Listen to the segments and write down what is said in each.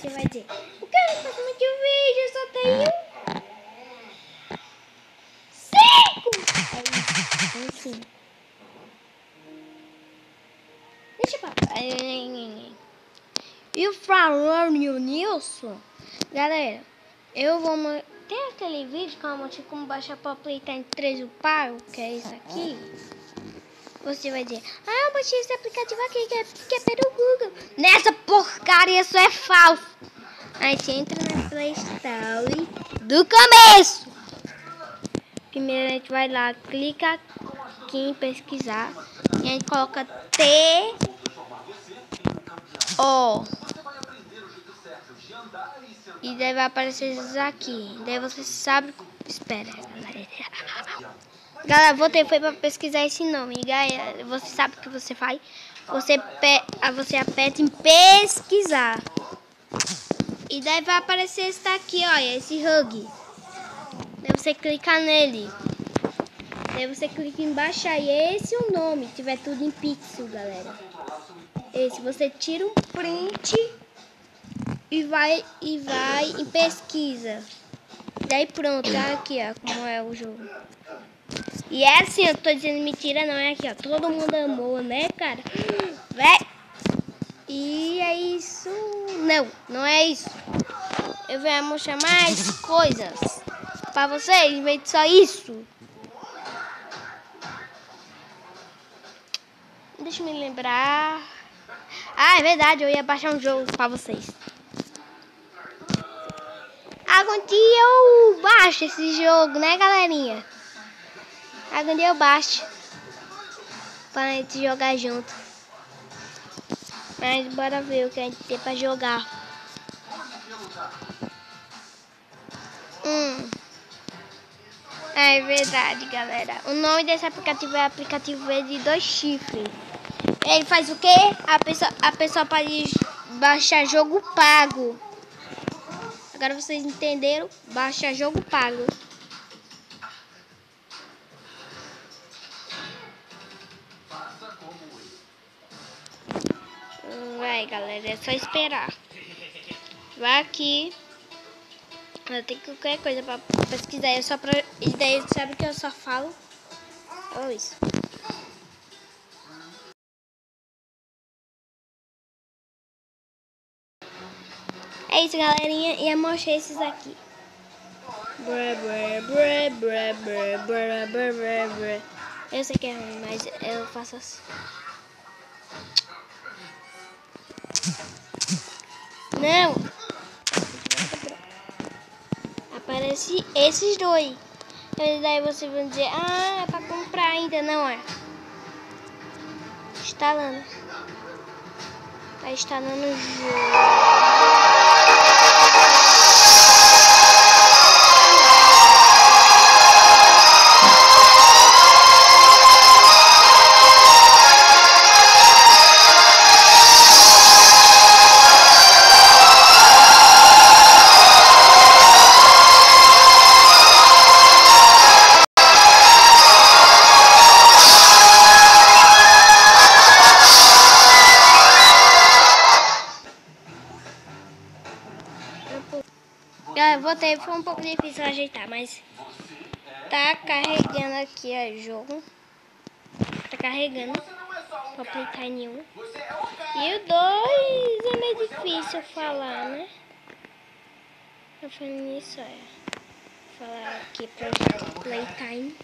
você vai dizer, o que eu não faço muito vídeo, eu só tenho cinco! Aí, enfim. Deixa eu parar. E o falando nisso, galera, eu vou... Tem aquele vídeo que eu mostrei como baixar para Playtime 3 o pago, que é isso aqui. Você vai dizer, ah, eu baixei esse aplicativo aqui que é, que é pelo Google. Nessa porcaria, isso é falso. Aí você entra na Play Store do começo. Primeiro a gente vai lá, clica aqui em pesquisar. E a gente coloca T O. E daí vai aparecer isso aqui. Daí você sabe. Espera, galera. Galera, voltei foi para pesquisar esse nome. Galera, você sabe o que você faz? Você, pe você aperta em pesquisar. E daí vai aparecer esse daqui, olha, esse hug. Daí você clica nele. Daí você clica em baixar e esse é o nome. Tiver tudo em pixel, galera. Esse você tira um print e vai e vai em pesquisa. Daí pronto, tá aqui, ó, como é o jogo. E é assim, eu tô dizendo mentira, não é aqui, ó. Todo mundo amou, né, cara? Vé. E é isso. Não, não é isso. Eu vou mostrar mais coisas pra vocês, em vez de só isso. Deixa eu me lembrar. Ah, é verdade, eu ia baixar um jogo pra vocês. Algum dia eu baixo esse jogo, né, galerinha? Algum dia eu baixo. Pra gente jogar junto. Mas bora ver o que a gente tem pra jogar. Hum. É verdade, galera. O nome desse aplicativo é aplicativo de dois chifres. Ele faz o quê? A pessoa, a pessoa pode baixar jogo pago. Agora vocês entenderam? Baixa jogo pago. Galera, é só esperar. Vai aqui. Eu tenho qualquer coisa pra pesquisar. É só pra. E daí sabe que eu só falo. Isso. É isso, galerinha. E eu mostrei esses aqui. Eu sei que é ruim, mas eu faço assim. Não. Aparece esses dois. E daí você vai dizer, ah, é pra comprar ainda, não é? Instalando. Tá instalando o jogo. Eu voltei, foi um pouco difícil ajeitar, mas tá carregando aqui o jogo. Tá carregando pra aplicar nenhum. E o 2 é meio difícil falar, né? Eu falando nisso, é. Falar aqui pra Playtime.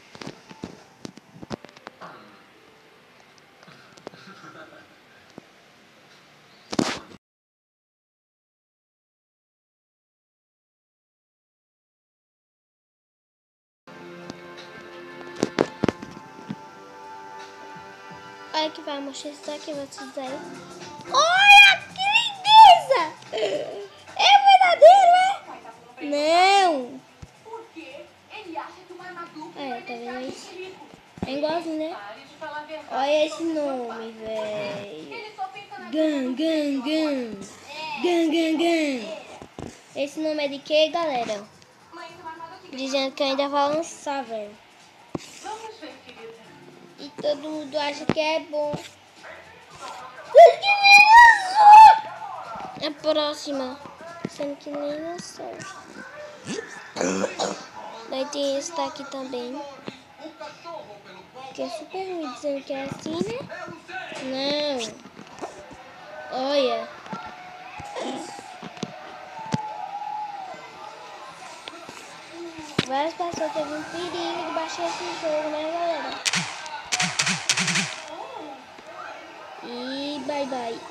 Que vai mostrar isso aqui, vocês aí. Olha que lindeza! É verdadeiro, é? Não! É, tá vendo isso? É igualzinho, né? Olha esse nome, velho. Gun, gun, gun. Gun, gun, gun. Esse nome é de quê, galera? Dizendo que ainda vai lançar, velho. Todo mundo acha que é bom. A próxima. sendo que nem noção. Daí tem esse daqui também. Que é super ruim dizendo que é assim, né? Não. Olha. Várias pessoas teve um perigo de baixar esse jogo, né, galera? バイ。